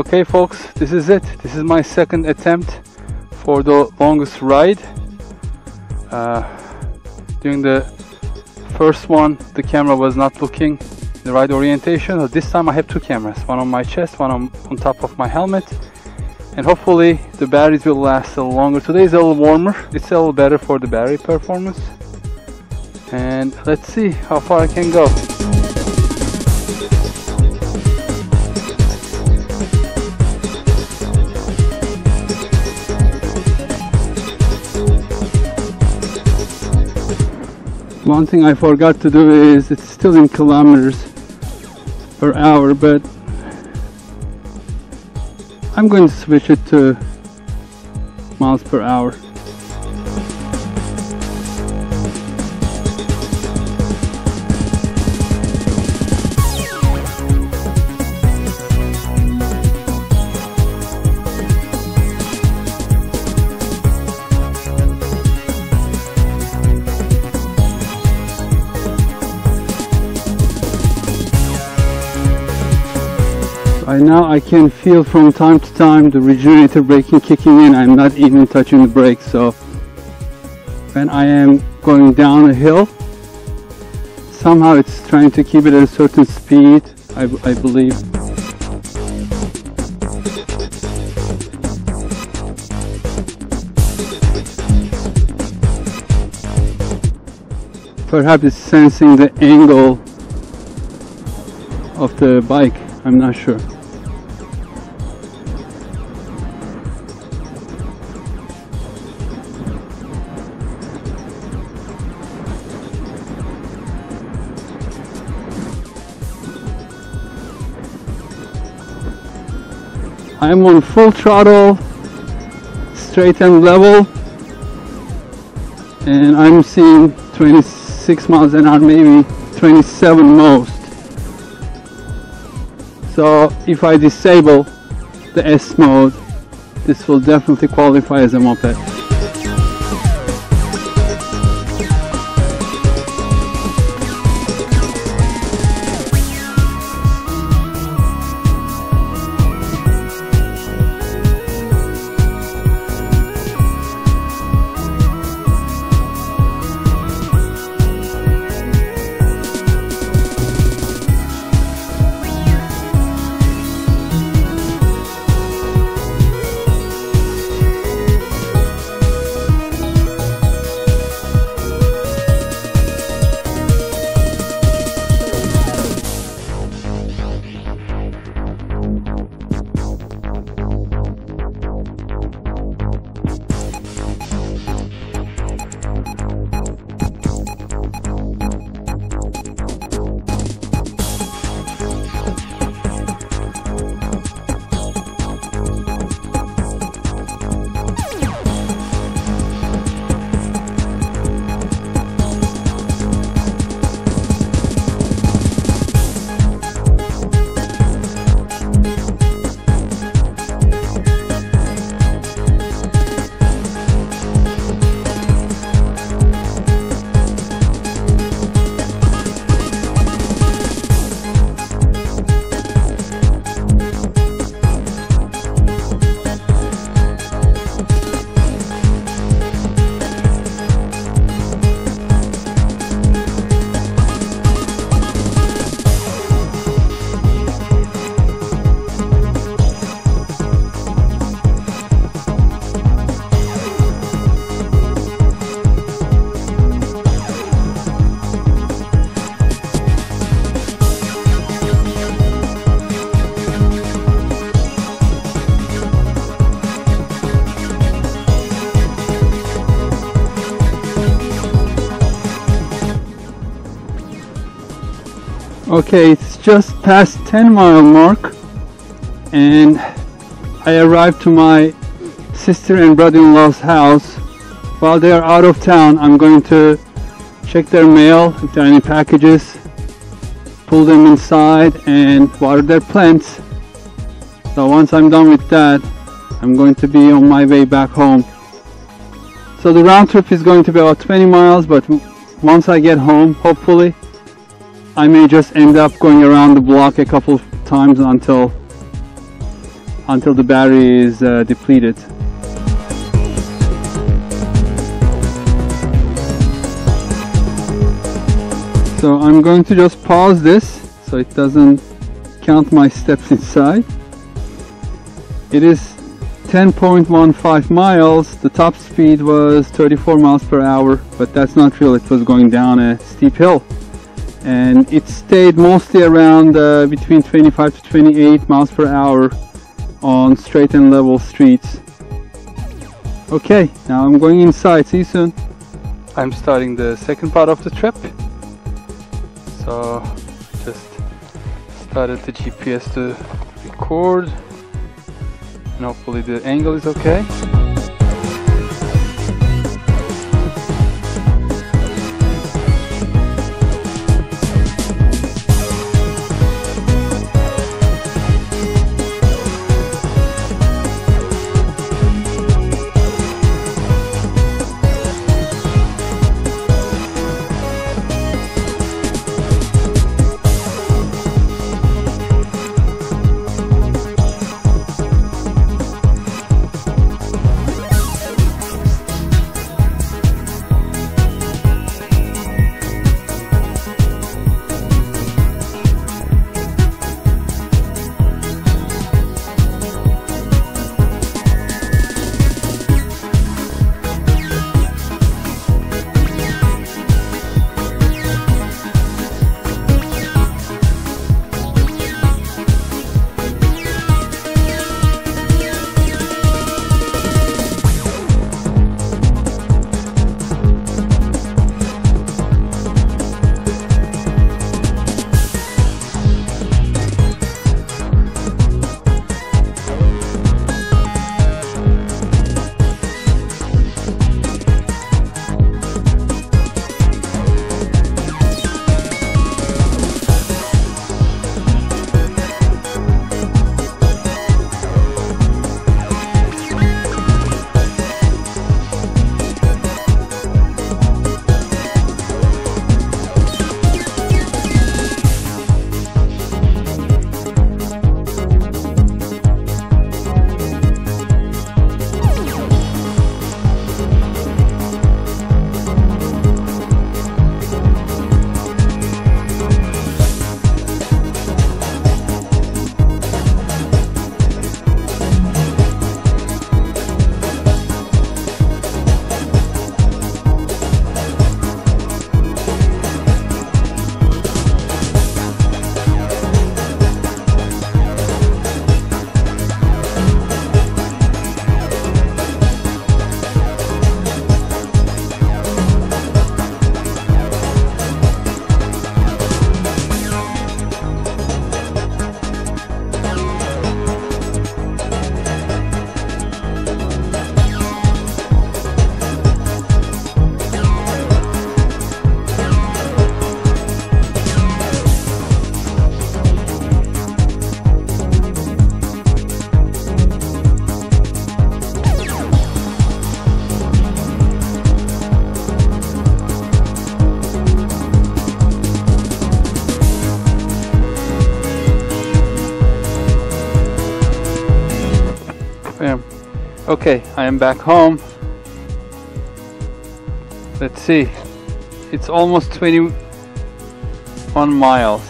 Okay folks, this is it. This is my second attempt for the longest ride. Uh, during the first one, the camera was not looking the right orientation. This time I have two cameras, one on my chest, one on, on top of my helmet. And hopefully the batteries will last a little longer. Today is a little warmer. It's a little better for the battery performance. And let's see how far I can go. One thing I forgot to do is it's still in kilometers per hour, but I'm going to switch it to miles per hour. Now I can feel from time to time the regenerative braking kicking in. I'm not even touching the brakes. So when I am going down a hill, somehow it's trying to keep it at a certain speed, I, I believe. Perhaps it's sensing the angle of the bike, I'm not sure. I'm on full throttle, straight and level, and I'm seeing 26 miles an hour, maybe 27 most. So if I disable the S mode, this will definitely qualify as a moped. Okay, it's just past 10 mile mark and I arrived to my sister and brother-in-law's house. While they are out of town, I'm going to check their mail, if there are any packages, pull them inside and water their plants. So once I'm done with that, I'm going to be on my way back home. So the round trip is going to be about 20 miles, but once I get home, hopefully, I may just end up going around the block a couple of times until until the battery is uh, depleted. So I'm going to just pause this so it doesn't count my steps inside. It is 10.15 miles. The top speed was 34 miles per hour, but that's not real. It was going down a steep hill. And it stayed mostly around uh, between 25 to 28 miles per hour on straight and level streets. Okay, now I'm going inside. See you soon. I'm starting the second part of the trip so just started the GPS to record and hopefully the angle is okay Okay, I am back home. Let's see. It's almost 21 miles.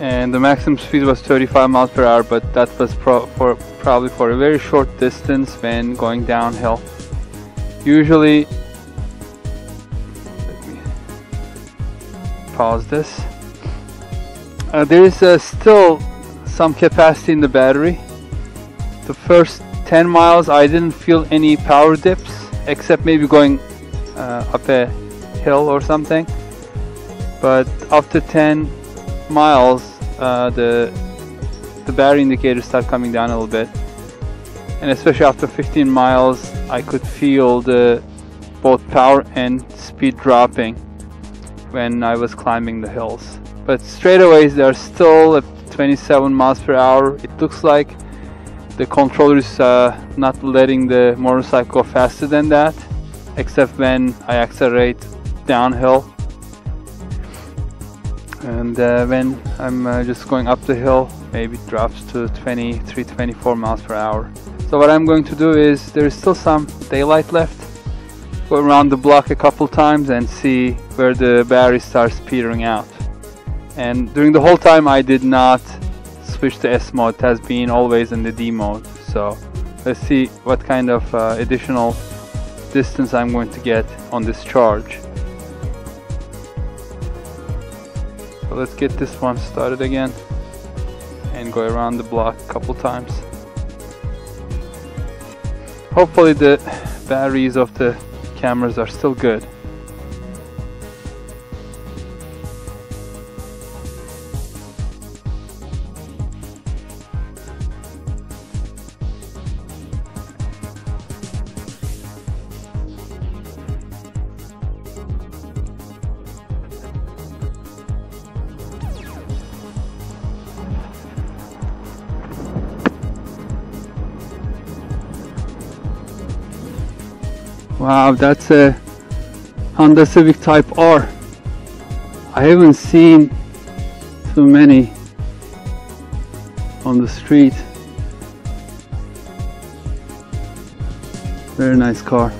And the maximum speed was 35 miles per hour, but that was pro for probably for a very short distance when going downhill. Usually, let me pause this. Uh, there is uh, still some capacity in the battery. The first 10 miles I didn't feel any power dips except maybe going uh, up a hill or something. But after 10 miles uh, the the battery indicators start coming down a little bit and especially after 15 miles I could feel the both power and speed dropping when I was climbing the hills but straightaways they are still at 27 miles per hour. It looks like the controller is uh, not letting the motorcycle go faster than that except when I accelerate downhill. And uh, when I'm uh, just going up the hill maybe it drops to 23 24 miles per hour. So what I'm going to do is there's still some daylight left. Go around the block a couple times and see where the battery starts petering out and during the whole time I did not switch to S mode. It has been always in the D mode. So let's see what kind of uh, additional distance I'm going to get on this charge. So let's get this one started again and go around the block a couple times. Hopefully the batteries of the cameras are still good. Wow, that's a Honda Civic Type R. I haven't seen too many on the street. Very nice car.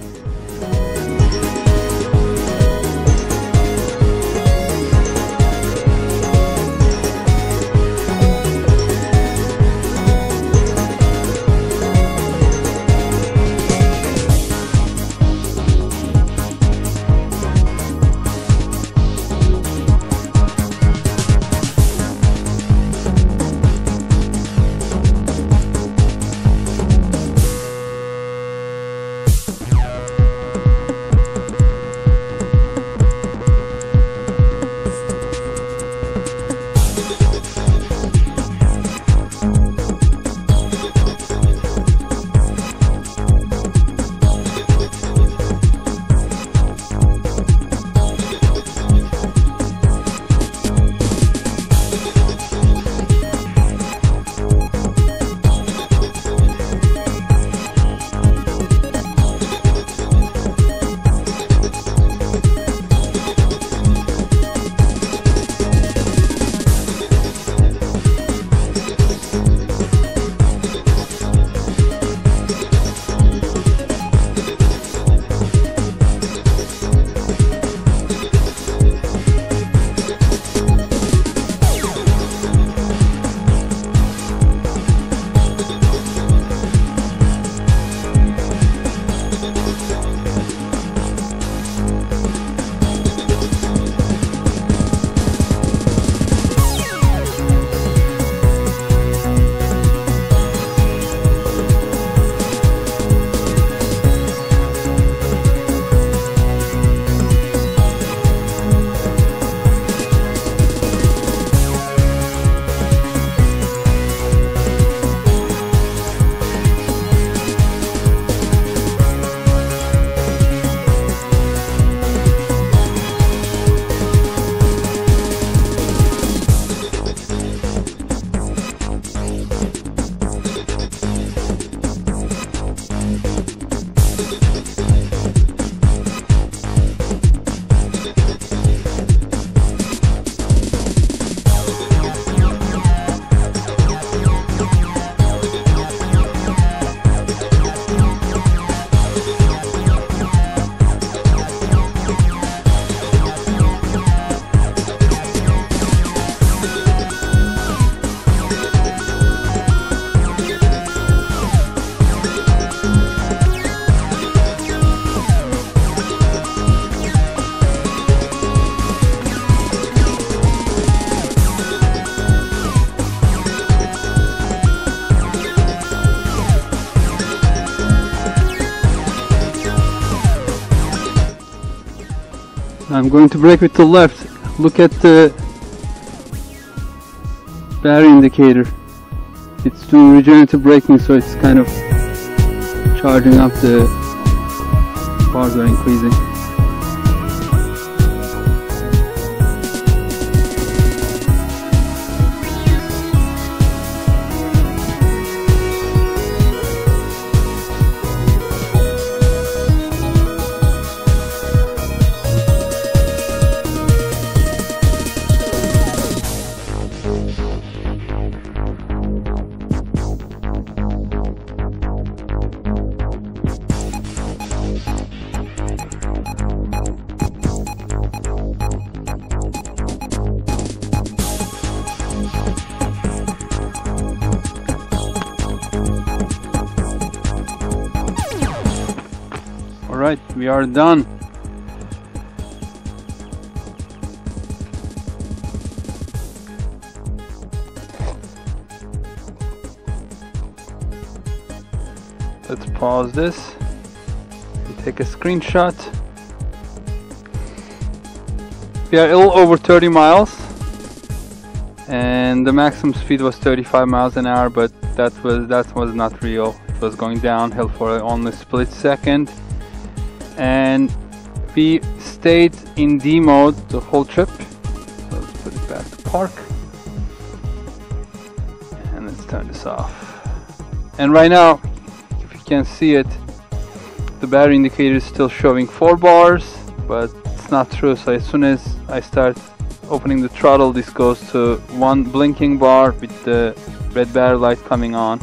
I'm going to brake with the left. Look at the battery indicator. It's doing regenerative braking, so it's kind of charging up the bars are increasing. We are done. Let's pause this take a screenshot. We are a little over 30 miles and the maximum speed was 35 miles an hour but that was that was not real it was going downhill for only a split second and we stayed in D mode the whole trip. So let's put it back to park. And let's turn this off. And right now if you can see it the battery indicator is still showing 4 bars but it's not true. So as soon as I start opening the throttle this goes to one blinking bar with the red battery light coming on.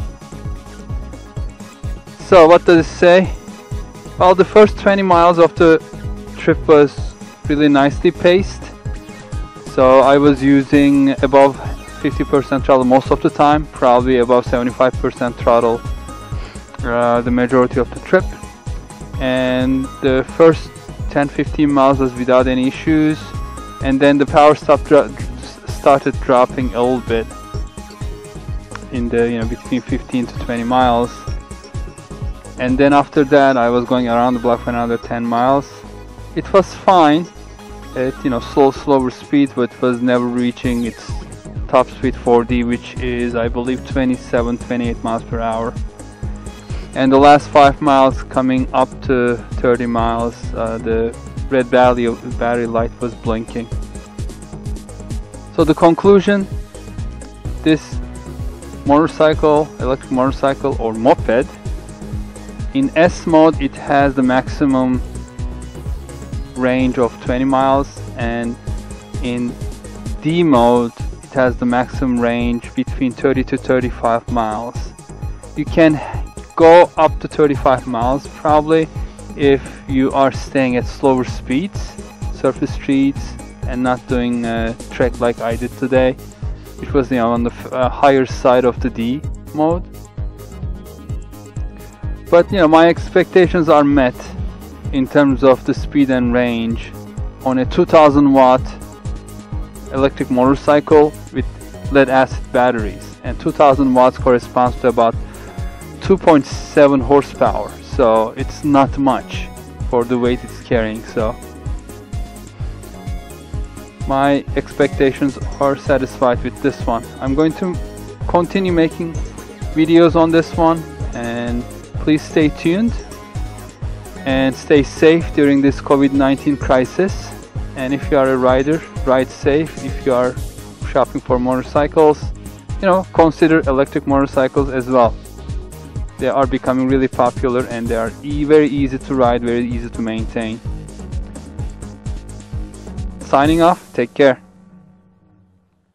So what does it say well the first 20 miles of the trip was really nicely paced. So I was using above 50% throttle most of the time probably above 75% throttle uh, the majority of the trip. And the first 10-15 miles was without any issues and then the power stop dro started dropping a little bit in the you know between 15 to 20 miles and then after that I was going around the block for another 10 miles. It was fine. At you know slow slower speed but was never reaching its top speed for D which is I believe 27 28 miles per hour. And the last five miles coming up to 30 miles uh, the red battery, battery light was blinking. So the conclusion this motorcycle electric motorcycle or moped in S mode it has the maximum range of 20 miles and in D mode it has the maximum range between 30 to 35 miles. You can go up to 35 miles probably if you are staying at slower speeds surface streets and not doing a trek like I did today which was you know on the uh, higher side of the D mode but you know my expectations are met in terms of the speed and range on a 2000 watt electric motorcycle with lead acid batteries. And 2000 watts corresponds to about 2.7 horsepower. So it's not much for the weight it's carrying so. My expectations are satisfied with this one. I'm going to continue making videos on this one please stay tuned and stay safe during this COVID-19 crisis. And if you are a rider ride safe. If you are shopping for motorcycles you know consider electric motorcycles as well. They are becoming really popular and they are e very easy to ride very easy to maintain. Signing off. Take care